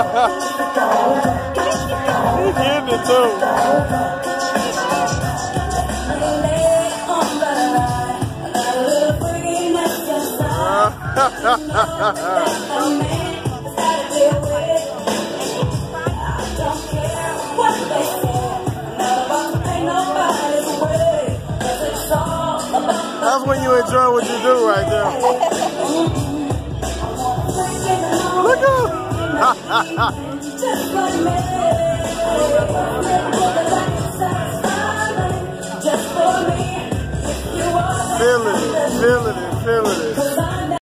He's it too. That's when you enjoy what you do right there. Feeling it, feeling it, feeling it.